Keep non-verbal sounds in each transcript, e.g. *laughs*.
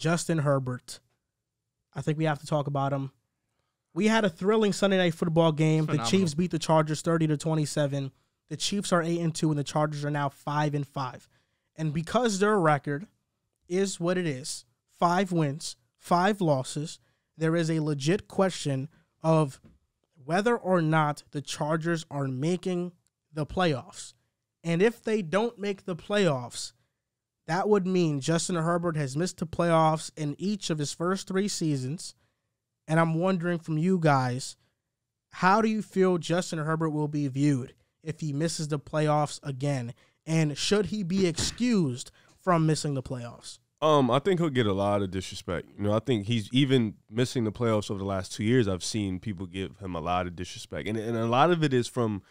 Justin Herbert. I think we have to talk about him. We had a thrilling Sunday night football game. The Chiefs beat the Chargers 30 to 27. The Chiefs are 8 and 2 and the Chargers are now 5 and 5. And because their record is what it is, 5 wins, 5 losses, there is a legit question of whether or not the Chargers are making the playoffs. And if they don't make the playoffs, that would mean Justin Herbert has missed the playoffs in each of his first three seasons. And I'm wondering from you guys, how do you feel Justin Herbert will be viewed if he misses the playoffs again? And should he be excused from missing the playoffs? Um, I think he'll get a lot of disrespect. You know, I think he's even missing the playoffs over the last two years. I've seen people give him a lot of disrespect, and and a lot of it is from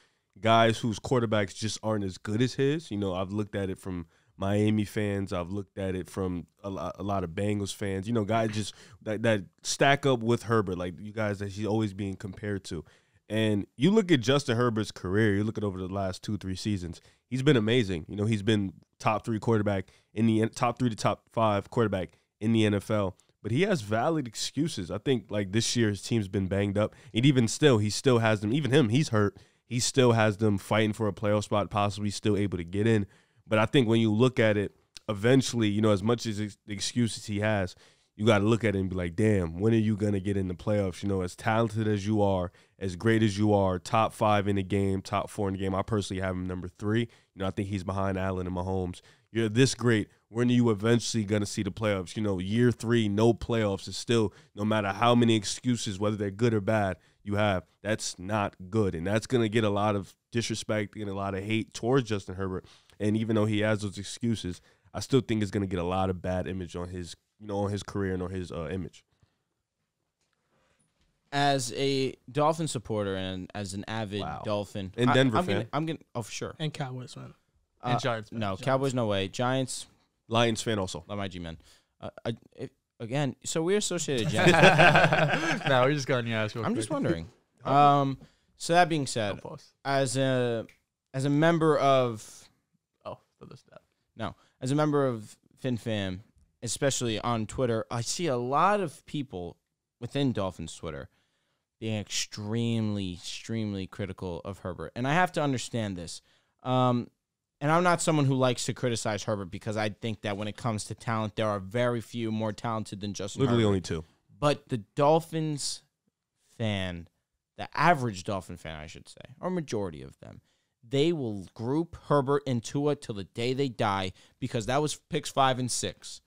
guys whose quarterbacks just aren't as good as his. You know, I've looked at it from Miami fans. I've looked at it from a lot, a lot of Bengals fans. You know, guys just that that stack up with Herbert, like you guys that he's always being compared to. And you look at Justin Herbert's career, you look at over the last two, three seasons, he's been amazing. You know, he's been top three quarterback in the top three to top five quarterback in the NFL. But he has valid excuses. I think like this year his team's been banged up. And even still, he still has them, even him, he's hurt. He still has them fighting for a playoff spot, possibly still able to get in. But I think when you look at it, eventually, you know, as much as ex- excuses he has, you got to look at it and be like, damn, when are you going to get in the playoffs? You know, as talented as you are, as great as you are, top five in the game, top four in the game. I personally have him number three. You know, I think he's behind Allen and Mahomes. You're this great. When are you eventually going to see the playoffs? You know, year three, no playoffs is still, no matter how many excuses, whether they're good or bad, you have, that's not good. And that's going to get a lot of disrespect and a lot of hate towards Justin Herbert. And even though he has those excuses, I still think it's going to get a lot of bad image on his, you know, on his career and on his uh, image. As a Dolphin supporter and as an avid Wow. Dolphin And Denver I'm Gonna, fan. I'm gonna. Oh, for sure. And Cowboys, man. And Uh, Giants. No, Giants. Cowboys, no way. Giants, Lions fan also. love my G men. Uh, I, it, again, so we're associated *laughs* Giants. no, we're just going your ass real I'm quick. just wondering. *laughs* Um, so that being No said, pause. as a as a member of Oh, for this that. as a member of FinFam, especially on Twitter, I see a lot of people within Dolphins Twitter being extremely, extremely critical of Herbert. And I have to understand this. Um, and I'm not someone who likes to criticize Herbert because I think that when it comes to talent, there are very few more talented than Justin Literally Herbert. only two. But the Dolphins fan, the average Dolphin fan, I should say, or majority of them, they will group Herbert and Tua till the day they die because that was picks five and six.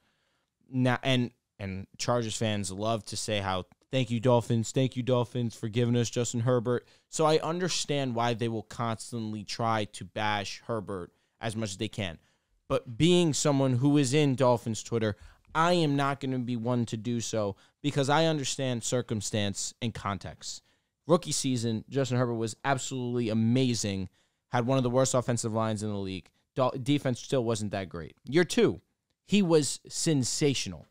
Now and and Chargers fans love to say how thank you Dolphins, thank you Dolphins for giving us Justin Herbert. So I understand why they will constantly try to bash Herbert as much as they can. But being someone who is in Dolphins Twitter, I am not going to be one to do so because I understand circumstance and context. Rookie season, Justin Herbert was absolutely amazing. Had one of the worst offensive lines in the league. Defense still wasn't that great. Year two, he was sensational.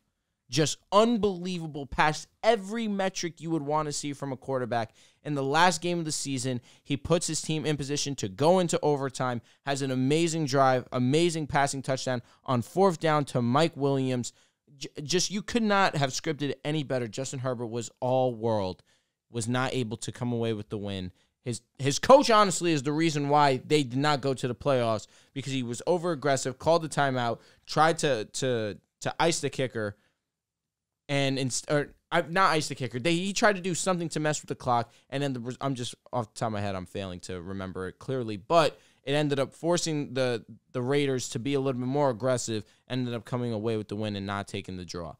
Just unbelievable past every metric you would want to see from a quarterback. In the last game of the season, he puts his team in position to go into overtime, has an amazing drive, amazing passing touchdown on fourth down to Mike Williams. J- just you could not have scripted any better. Justin Herbert was all world, was not able to come away with the win. His his coach honestly is the reason why they did not go to the playoffs because he was over aggressive, called the timeout, tried to to to ice the kicker, and inst- or I not ice the kicker. They he tried to do something to mess with the clock, and then the I'm just off the top of my head I'm failing to remember it clearly, but it ended up forcing the the Raiders to be a little bit more aggressive. Ended up coming away with the win and not taking the draw.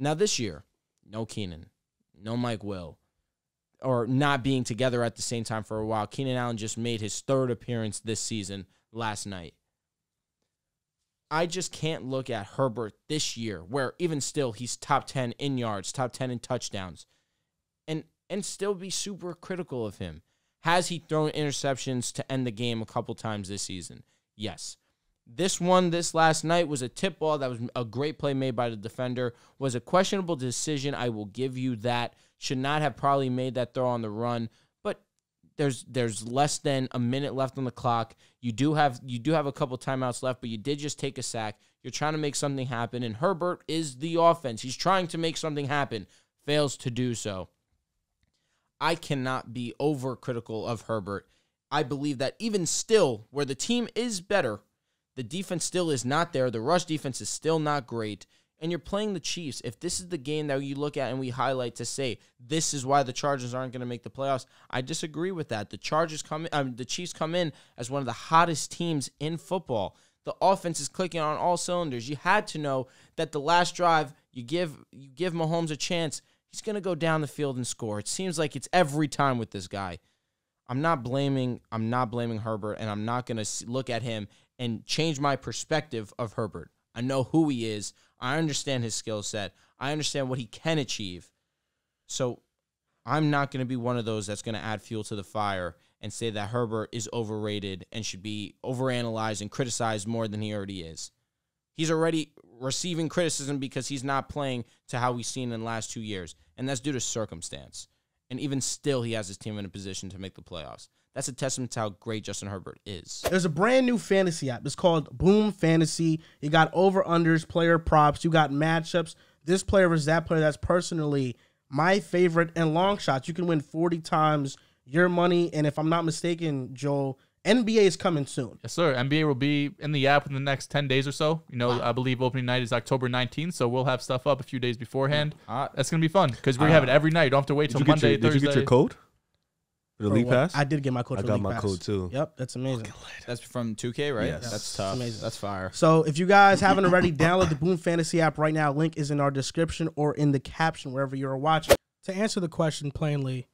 Now this year, no Keenan, no Mike Will, or not being together at the same time for a while. Keenan Allen just made his third appearance this season last night. I just can't look at Herbert this year, where even still he's top 10 in yards, top 10 in touchdowns, and and still be super critical of him. Has he thrown interceptions to end the game a couple times this season? Yes. This one, this last night, was a tip ball that was a great play made by the defender. Was a questionable decision. I will give you that. Should not have probably made that throw on the run. There's there's less than a minute left on the clock. You do have you do have a couple timeouts left, but you did just take a sack. You're trying to make something happen, and Herbert is the offense. He's trying to make something happen, fails to do so. I cannot be overcritical of Herbert. I believe that even still, where the team is better, the defense still is not there. The rush defense is still not great. And you're playing the Chiefs. If this is the game that you look at and we highlight to say this is why the Chargers aren't going to make the playoffs, I disagree with that. The Chargers come, um, the Chiefs come in as one of the hottest teams in football. The offense is clicking on all cylinders. You had to know that the last drive, you give you give Mahomes a chance, he's going to go down the field and score. It seems like it's every time with this guy. I'm not blaming I'm not blaming Herbert and I'm not going to look at him and change my perspective of Herbert. I know who he is. I understand his skill set. I understand what he can achieve. So I'm not going to be one of those that's going to add fuel to the fire and say that Herbert is overrated and should be overanalyzed and criticized more than he already is. He's already receiving criticism because he's not playing to how we've seen in the last two years, and that's due to circumstance. And even still, he has his team in a position to make the playoffs. That's a testament to how great Justin Herbert is. There's a brand new fantasy app. It's called Boom Fantasy. You got over unders, player props, you got matchups. This player versus that player. That's personally my favorite and long shots. You can win 40 times your money. And if I'm not mistaken, Joel, NBA is coming soon. Yes, sir. NBA will be in the app in the next 10 days or so. You know, I believe opening night is October 19th, so we'll have stuff up a few days beforehand. Uh, That's going to be fun because we have it every night. You don't have to wait Did till Monday, your, did you get your code? The league pass? I did get my code I for got my Pass. code too. Yep, that's amazing. That's from 2K, right? Yes. That's tough. amazing. That's fire. So if you guys haven't already, download the Boom Fantasy app right now. Link is in our description or in the caption wherever you're watching. To answer the question plainly,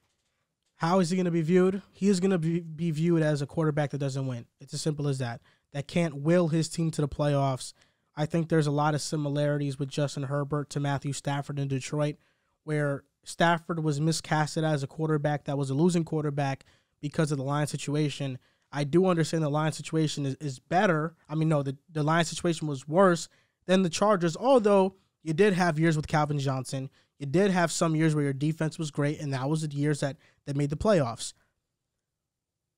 how is he going to be viewed? He is going to be, be viewed as a quarterback that doesn't win. It's as simple as that. That can't will his team to the playoffs. I think there's a lot of similarities with Justin Herbert to Matthew Stafford in Detroit, where Stafford was miscasted as a quarterback that was a losing quarterback because of the line situation. I do understand the line situation is, is better. I mean, no, the, the line situation was worse than the Chargers, although you did have years with Calvin Johnson. You did have some years where your defense was great, and that was the years that, that made the playoffs.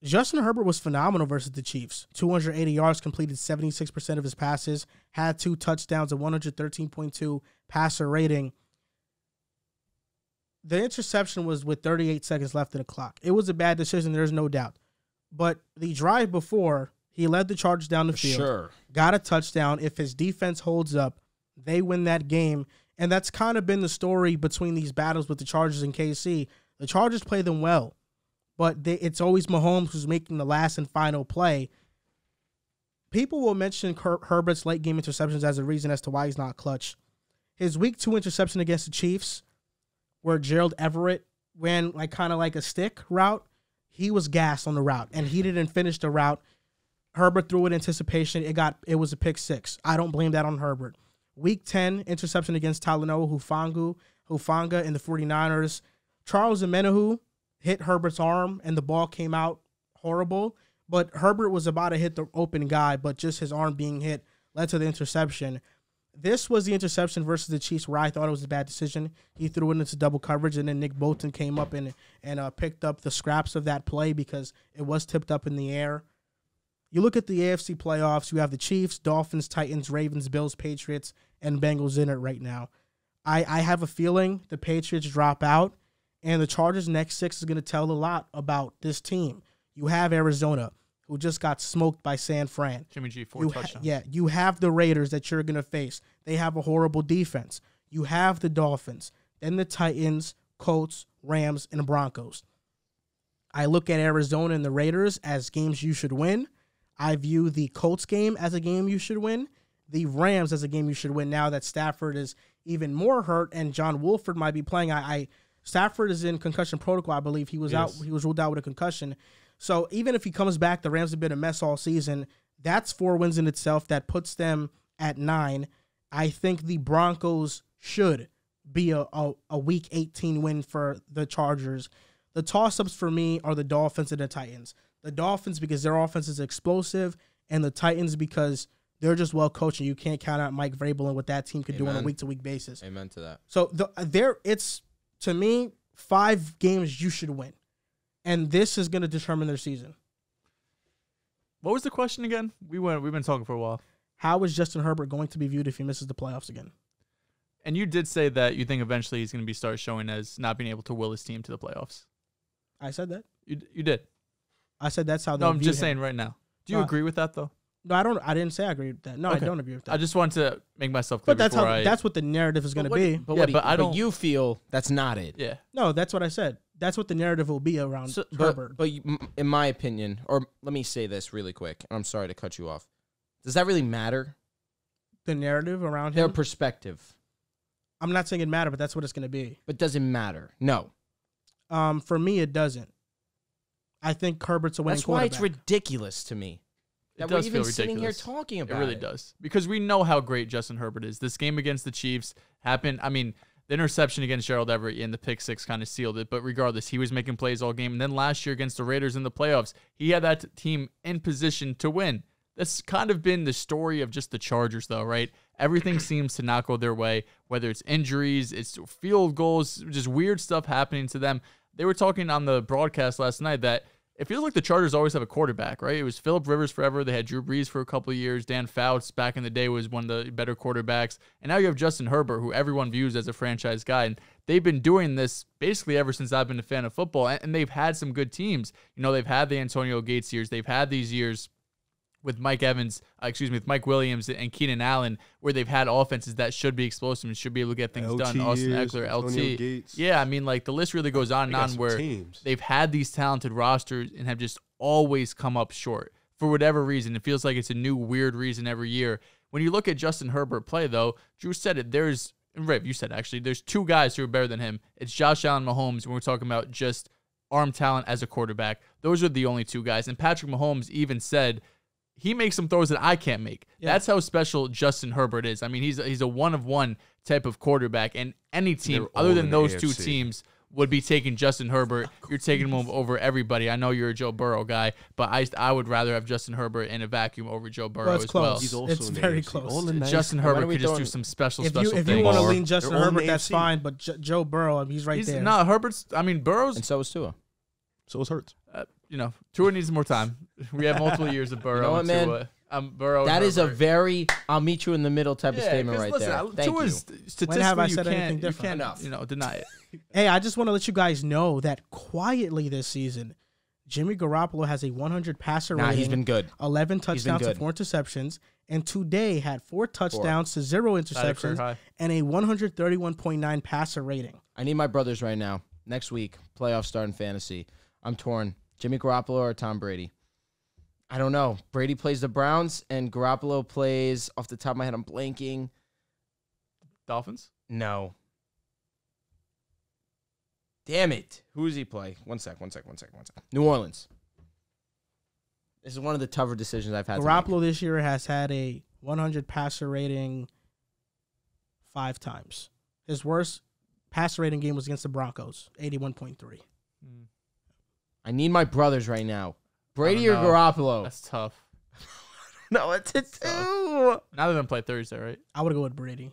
Justin Herbert was phenomenal versus the Chiefs. 280 yards, completed 76% of his passes, had two touchdowns, a 113.2 passer rating. The interception was with 38 seconds left in the clock. It was a bad decision, there's no doubt. But the drive before, he led the Chargers down the field, Sure. got a touchdown. If his defense holds up, they win that game. And that's kind of been the story between these battles with the Chargers and KC. The Chargers play them well, but they, it's always Mahomes who's making the last and final play. People will mention Her- Herbert's late game interceptions as a reason as to why he's not clutch. His week two interception against the Chiefs, where Gerald Everett ran like kind of like a stick route, he was gassed on the route and he didn't finish the route. Herbert threw it in anticipation. It got it was a pick six. I don't blame that on Herbert. Week 10, interception against Talanoa Hufangu, Hufanga and the 49ers. Charles Omenihu hit Herbert's arm and the ball came out horrible. But Herbert was about to hit the open guy, but just his arm being hit led to the interception. This was the interception versus the Chiefs where I thought it was a bad decision. He threw it into double coverage, and then Nick Bolton came up and and uh, picked up the scraps of that play because it was tipped up in the air. You look at the AFC playoffs, you have the Chiefs, Dolphins, Titans, Ravens, Bills, Patriots, and Bengals in it right now. I, I have a feeling the Patriots drop out, and the Chargers' next six is going to tell a lot about this team. You have Arizona, who just got smoked by San Fran. Jimmy G, four You ha- touchdowns. yeah, you have the Raiders that you're going to face. They have a horrible defense. You have the Dolphins, then the Titans, Colts, Rams, and Broncos. I look at Arizona and the Raiders as games you should win. I view the Colts game as a game you should win. The Rams as a game you should win. Now that Stafford is even more hurt and John Wolford might be playing, I, I Stafford is in concussion protocol. I believe he was Yes. out. He was ruled out with a concussion. So even if he comes back, the Rams have been a mess all season. That's four wins in itself. That puts them at nine. I think the Broncos should be a, a, a week 18 win for the Chargers. The toss ups for me are the Dolphins and the Titans. The Dolphins because their offense is explosive, and the Titans because they're just well coached, and you can't count out Mike Vrabel and what that team could do on a week to week basis. Amen to that. So the there it's to me five games you should win, and this is going to determine their season. What was the question again? We went. We've been talking for a while. how is Justin Herbert going to be viewed if he misses the playoffs again? And you did say that you think eventually he's going to be start showing as not being able to will his team to the playoffs. I said that. You you did. I said that's how. No, they'll I'm view just him. saying right now. Do you No, I- agree with that though? No, I don't. I didn't say I agree with that. No, I Okay. don't agree with that. I just wanted to make myself clear but that's before how. I. That's what the narrative is going to be. But Yeah, what? do but you, I don't- you feel that's not it. yeah. No, that's what I said. That's what the narrative will be around So, but, Herbert. but you- m- in my opinion, or let me say this really quick, I'm sorry to cut you off. Does that really matter? the narrative around Their him. perspective, I'm not saying it matter, but that's what it's going to be. but does it matter? No. Um, for me, it doesn't. I think Herbert's a winning That's why it's ridiculous to me It that does we're even feel sitting here ridiculous. talking It about really does because we know how great Justin Herbert is. This game against the Chiefs happened. I mean, the interception against Gerald Everett and the pick six kind of sealed it. But regardless, he was making plays all game. And then last year against the Raiders in the playoffs, he had that team in position to win. That's kind of been the story of just the Chargers, though, right? Everything *clears throat* seems to not go their way, whether it's injuries, it's field goals, just weird stuff happening to them. They were talking on the broadcast last night that it feels like the Chargers always have a quarterback, right? It was Philip Rivers forever. They had Drew Brees for a couple of years. Dan Fouts back in the day was one of the better quarterbacks. And now you have Justin Herbert, who everyone views as a franchise guy. And they've been doing this basically ever since I've been a fan of football. And they've had some good teams. You know, they've had the Antonio Gates years. They've had these years with Mike Evans, uh, excuse me, with Mike Williams and Keenan Allen, where they've had offenses that should be explosive and should be able to get things LT done. Austin Ekeler, LT. Gates. Yeah, I mean, like the list really goes on and on where teams. they've had these talented rosters and have just always come up short for whatever reason. It feels like it's a new weird reason every year. When you look at Justin Herbert play, though, Drew said it. There's Riv, you said actually, there's two guys who are better than him. It's Josh Allen, Mahomes. When we're talking about just arm talent as a quarterback, those are the only two guys. And Patrick Mahomes even said he makes some throws that I can't make. Yeah. That's how special Justin Herbert is. I mean, he's he's a one of one type of quarterback, and any team They're other than in the those two teams would be taking Justin Herbert. You're taking him over everybody. I know you're a Joe Burrow guy, but I I would rather have Justin Herbert in a vacuum over Joe Burrow Well, it's as well. He's also It's very AFC. close. All in Justin Herbert could just do some special if you if things. you want to lean Justin They're Herbert, that's fine. But J- Joe Burrow, I mean, he's right He's there. no Herbert's. I mean Burrow's. And so is Tua. So is hurts. Uh, you know, Tua needs more time. *laughs* We have multiple years of Burrow. know what, and man? Tua. Um, Burrow. That is a very I'll meet you in the middle type of Yeah, statement 'cause right listen, there. I- Thank Tua you. is statistically When have I you said can't, you different? can't, Enough. you know, deny it. *laughs* Hey, I just want to let you guys know that quietly this season, Jimmy Garoppolo has a 100 passer Nah, rating, he's been good. 11 been touchdowns to good. four interceptions, and today had four touchdowns to zero a career interceptions high. and a 131.9 passer rating. I need my brothers right now. Next week, playoff start in fantasy. I'm torn. Jimmy Garoppolo or Tom Brady? I don't know. Brady plays the Browns and Garoppolo plays off the top of my head. I'm blanking. Dolphins. No. Damn it. Who does he play? One sec, one sec, one sec, one sec. New Orleans. This is one of the tougher decisions I've had. to make. Garoppolo this year has had a 100 passer rating five times. His worst passer rating game was against the Broncos, 81.3. Hmm, I need my brothers right now. Brady or Garoppolo. That's tough. I don't know. Garoppolo? That's tough. no, it's a two. Neither of them play Thursday, right? I would go with Brady.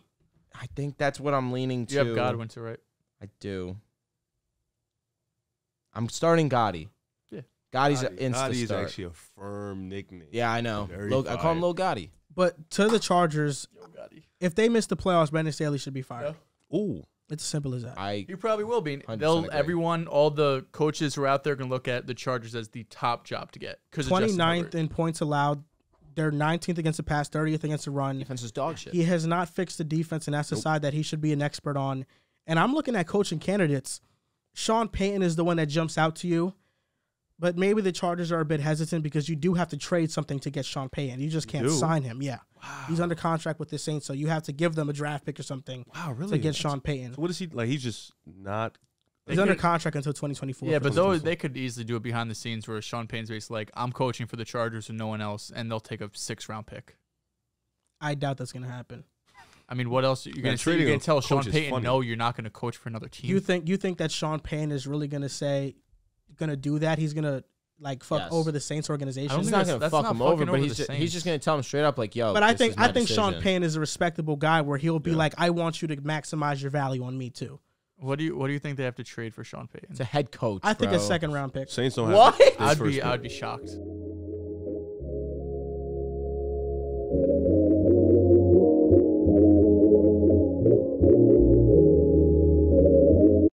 I think that's what I'm leaning to. You have Godwin too, right? I do. I'm starting Gotti. Yeah. Gotti's an Gotti- insta Gotti is start. actually a firm nickname. yeah, I know. Very Lil- I call him fire. Lil Gotti. But to the Chargers, Yo, Gotti. if they miss the playoffs, Brandon Staley should be fired. Yeah. Ooh. It's as simple as that. I You probably will be. 100% They'll agree. everyone, all the coaches who are out there can look at the Chargers as the top job to get because 29th in points allowed. They're 19th against the pass, 30th against the run. defense is dog shit. He has not fixed the defense, and that's the side that he should be an expert on. And I'm looking at coaching candidates. Sean Payton is the one that jumps out to you, but maybe the Chargers are a bit hesitant because you do have to trade something to get Sean Payton. You just can't do? sign him. Yeah, he's under contract with the Saints, so you have to give them a draft pick or something Wow, really? to get That's- Sean Payton. So what is he like? He's just not. He's under contract until 2024. Yeah, but them. those they could easily do it behind the scenes where Sean Payton's basically like, I'm coaching for the Chargers and no one else, and they'll take a six round pick. I doubt that's going to happen. I mean, what else? You're Man, gonna say, you're gonna tell Sean coach Payton, no, you're not gonna coach for another team. You think you think that Sean Payton is really going to say, going to do that? He's going to like fuck Yes. over the Saints organization. I don't He's think not going to that's fuck not him over, fucking but over he's the just, he's just going to tell him straight up, like, "Yo." But I this think is my I think Sean decision. Payne is a respectable guy where he'll be Yeah. like, I want you to maximize your value on me too. what do you What do you think they have to trade for Sean Payton? It's a head coach. I think bro. a second round pick. Saints don't What? have. his I'd first be pick. I'd be shocked.